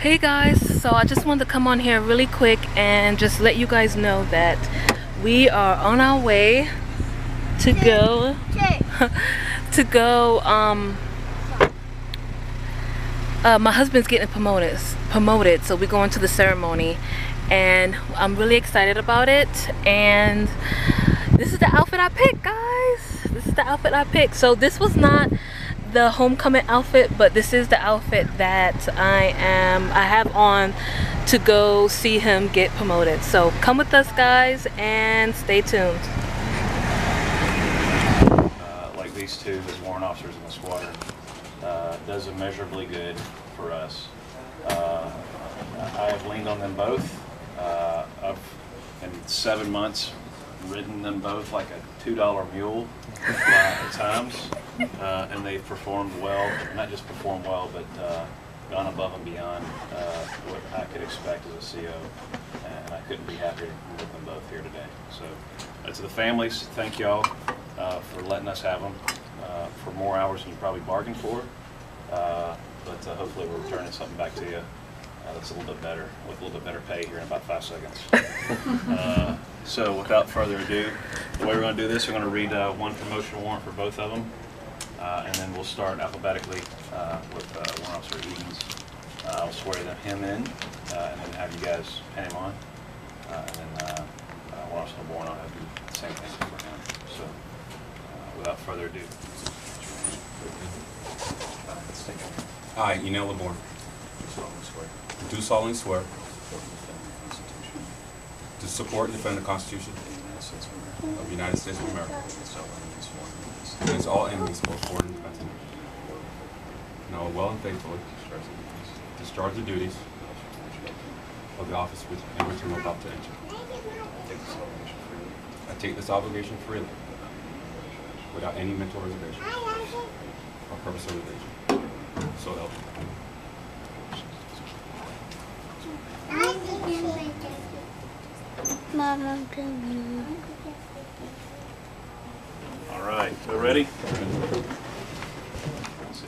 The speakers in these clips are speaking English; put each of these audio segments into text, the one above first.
Hey guys, so I just wanted to come on here really quick and just let you guys know that we are on our way to go to go um uh, my husband's getting promoted promoted so we're going to the ceremony and I'm really excited about it and this is the outfit I picked guys. This is the outfit I picked. So this was not the homecoming outfit but this is the outfit that I am I have on to go see him get promoted. So come with us guys and stay tuned. Uh, like these two as warrant officers in the squadron uh, does immeasurably good for us. Uh, I have leaned on them both. Uh, I've in seven months ridden them both like a two dollar mule uh, at times, uh, and they've performed well. Not just performed well, but uh, gone above and beyond uh, what I could expect as a CO, and I couldn't be happier with them both here today. So, uh, to the families, thank y'all uh, for letting us have them for more hours than you probably bargained for. but hopefully, we're returning something back to you uh, that's a little bit better, with a little bit better pay here in about five seconds. uh, so without further ado, the way we're going to do this, we're going to read uh, one promotional warrant for both of them, uh, and then we'll start alphabetically uh, with uh, Warrant Officer Edens. I'll swear them him in, and then have you guys pin him on, and then Warrant Officer Laborn, I'll have do the same thing for him. So without further ado. Let's take it. I, Enel Laborn, do solemnly swear Do solemnly swear. to support and defend the Constitution of the United States of America against all enemies, both foreign and domestic. Will well and faithfully discharge the duties of the office which, in which I am about to enter. I take this obligation freely, without any mental reservation or purpose of evasion. So help me. Mama, All right, so ready? So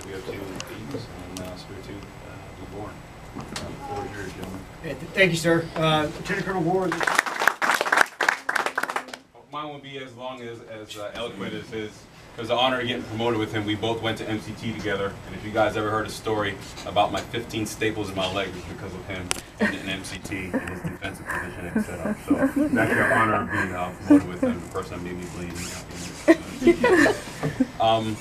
we have two Edens and uh, so we have two uh, Born. Uh, floor is yours, gentlemen. Thank you, sir. Uh, Lieutenant Colonel Ward. Mine won't be as long as, as uh, eloquent as his. It was an honor getting promoted with him. We both went to MCT together. And if you guys ever heard a story about my 15 staples in my leg, it's because of him and, and MCT and his defensive position and setup. So it's actually an honor of being uh, promoted with him, the person that made me bleed. um,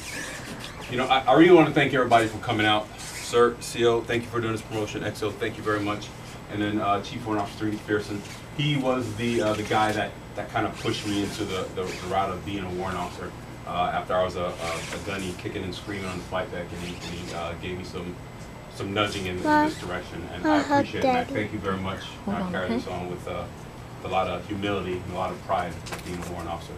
you know, I, I, really want to thank everybody for coming out. Sir, CO, thank you for doing this promotion. XO, thank you very much. And then uh, Chief Warrant Officer McPherson. He was the uh, the guy that, that kind of pushed me into the, the, the route of being a warrant officer uh, after I was a, a, a, gunny kicking and screaming on the flight deck, and he, and he uh, gave me some some nudging in, in this direction, and I appreciate that. Thank you very much. Hold I carry this on with uh, a lot of humility and a lot of pride being a warrant officer.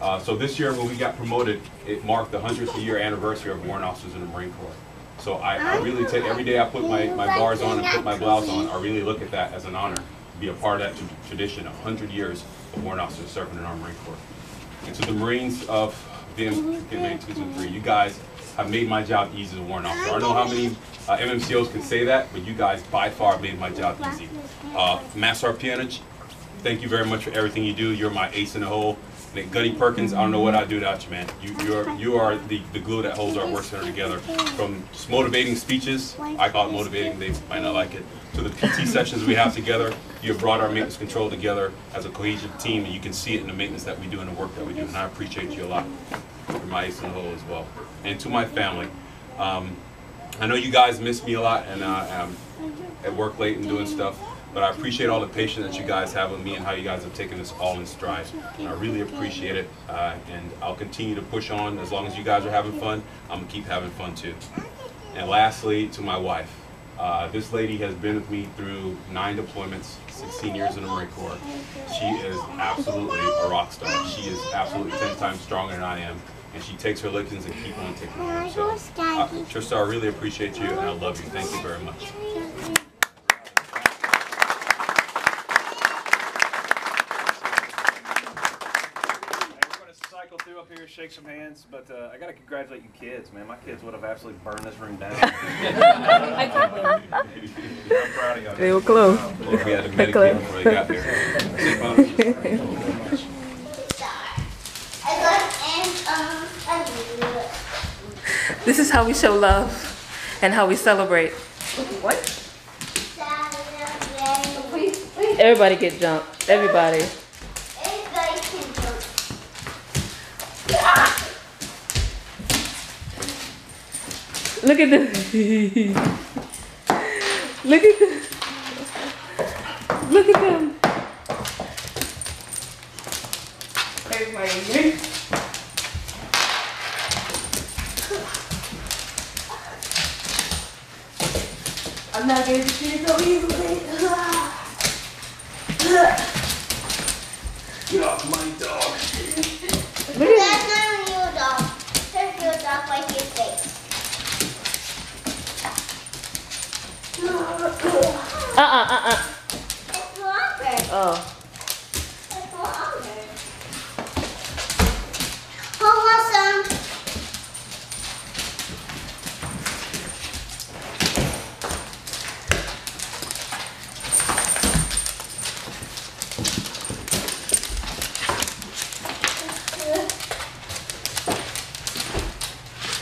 Uh, so this year, when we got promoted, it marked the 100th year anniversary of warrant officers in the Marine Corps. So I, I really take every day I put my, my bars on and put my blouse on, I really look at that as an honor to be a part of that tradition, 100 years of warrant officers serving in our Marine Corps. And to the Marines of three. You guys have made my job easy to warn officer. I don't know how many uh, MMCOs can say that, but you guys by far made my job easy. Uh, Master Arpeonage, thank you very much for everything you do. You're my ace in the hole. And Gunny Perkins, I don't know what I'd do without you, man. You, you're, you are the, the glue that holds our work center together. From just motivating speeches, I call it motivating, they might not like it, to the PT sessions we have together. You have brought our maintenance control together as a cohesive team, and you can see it in the maintenance that we do and the work that we do. And I appreciate you a lot for my ace in the hole as well. And to my family, um, I know you guys miss me a lot, and uh, I'm at work late and doing stuff. But I appreciate all the patience that you guys have with me and how you guys have taken this all in stride. And I really appreciate it. Uh, and I'll continue to push on as long as you guys are having fun. I'm going to keep having fun too. And lastly, to my wife. Uh, this lady has been with me through nine deployments, 16 years in the Marine Corps. She is absolutely a rock star. She is absolutely 10 times stronger than I am. And she takes her lickings and keep on taking them. So, uh, Trista, I really appreciate you and I love you. Thank you very much. Shake some hands, but uh, I gotta congratulate you kids, man. My kids would have absolutely burned this room down. I'm proud of. They were close. We had a Medicaid before they got here. Say bye. I got and um I do it. This is how we show love and how we celebrate. Please, please. Everybody get jumped. Everybody. Everybody Look at this. Look at this. Look at them. Everybody. I'm not going to shoot it so easily. Get off my dog. Look at That's not your dog. There's your dog like your face. Uh uh uh uh. It's longer. Oh. It's longer. Who wants some?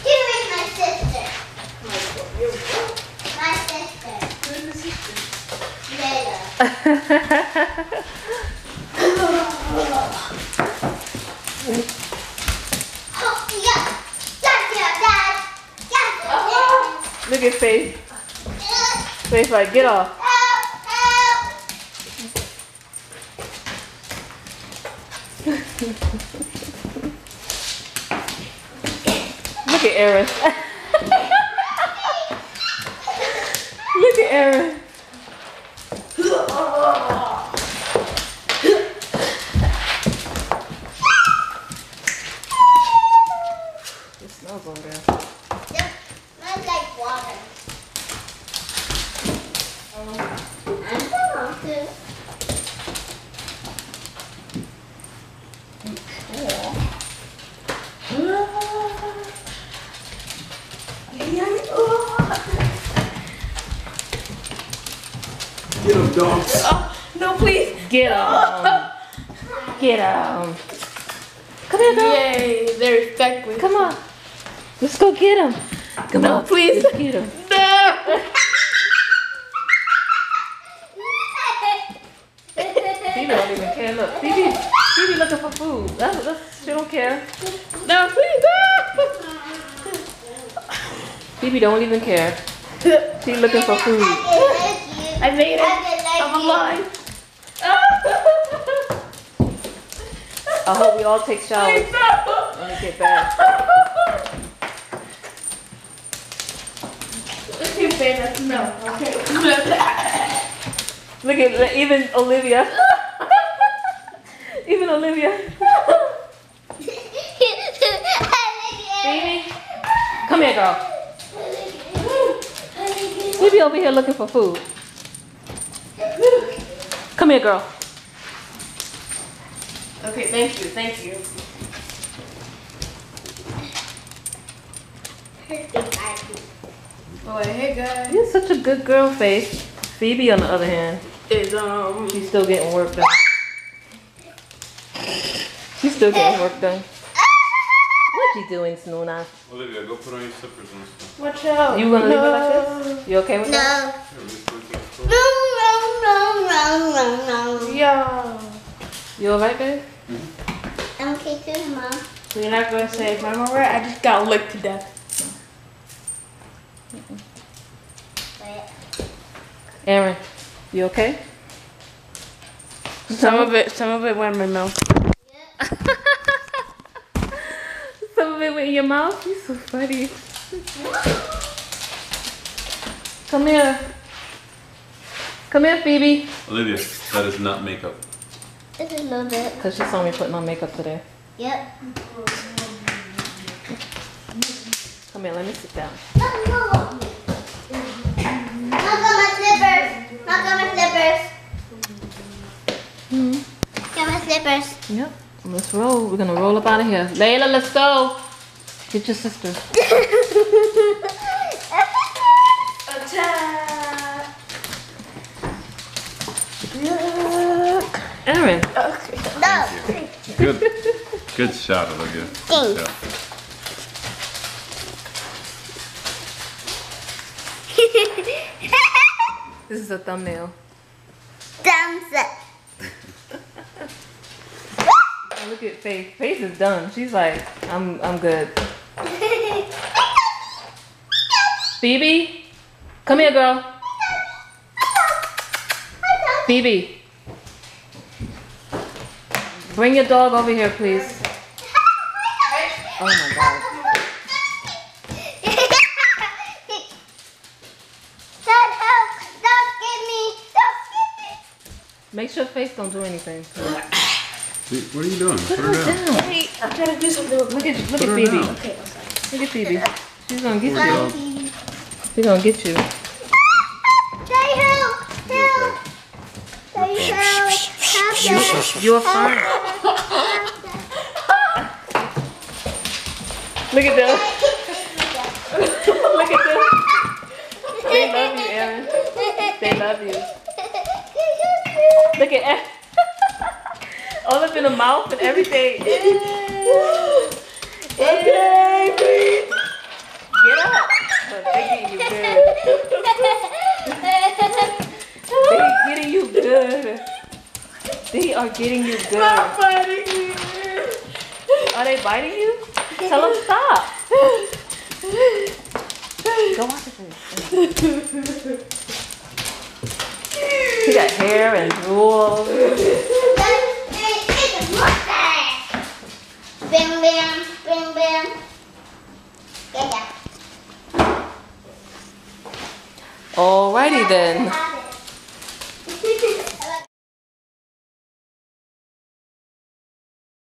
Here is my sister. My sister. Layla. Oh, yeah. That's your dad. That's your dad. Look at Faith. Faith like, get off. Look at Aaron. Look at Aaron. It smells over there. Like water. I don't want to. Get him, dogs. No, please. Get him. Get him. Come here, girl. Yay, they're stuck with Come on. Let's go get him. Come No, on. please. Let's get him. No! Phoebe don't even care. Look, Phoebe, Phoebe looking for food. That's, that's, she don't care. No, please, no! Phoebe don't even care. She looking for food. I made it. I'm alive. I hope we all take showers when we get back. Too bad, no. Okay. Look at even Olivia. even Olivia. Phoebe, come here, girl. We be over here looking for food. Come here, girl. Okay, thank you, thank you. Oh, hey guys. You're such a good girl, Faith. Phoebe, on the other hand, Is um she's still getting work done. She's still getting work done. What you doing, Snuna? Olivia, go put on your slippers and stuff. watch out. You gonna leave it like this? You okay with that? No. Here, let's go to the store. No, no, no, no, no, no. Yeah. You alright, babe? I'm okay too, Mom. You're not gonna say, Mama, right? I just got licked to death. But Aaron, you okay? Some of it, some of it went in my mouth. Some of it went in your mouth? You're so funny. Come here. Come here, Phoebe. Olivia, that is not makeup. Just a little bit. Cause she saw me putting on makeup today. Yep. Come here, let me sit down. No, no. Look at my slippers. Hmm. Look at my slippers. Yep. Let's roll. We're gonna roll up out of here. Layla, let's go. Get your sister. Attack. Aaron. Okay. No. Good, good shot, Olivia. Thanks. Yeah. This is a thumbnail. Thumbs up. Oh, look at Faith. Faith is done. She's like, I'm I'm good. Phoebe, come here, girl. Phoebe, bring your dog over here, please. Oh my God. Dad, help! Don't get me! Don't get me! Make sure Faith don't do anything. What are you doing? Put her down. Hey, I'm trying to do something. Look at look Put at Phoebe. Okay, Look at Phoebe. She's gonna get Poor you. dog. She's gonna get you. Dad, help! Help! Dad, help! Help! Dad. You're fine. Look at them. Look at them. They love you, Aaron. They love you. Look at. All up in the mouth and everything. Okay, please. Get up. But they getting you good. They getting you good. They are getting you good. Are they biting you? Tell them stop. Go watch it. Hair and drool. Bam, bam, bam, bam. Get up. Alrighty then.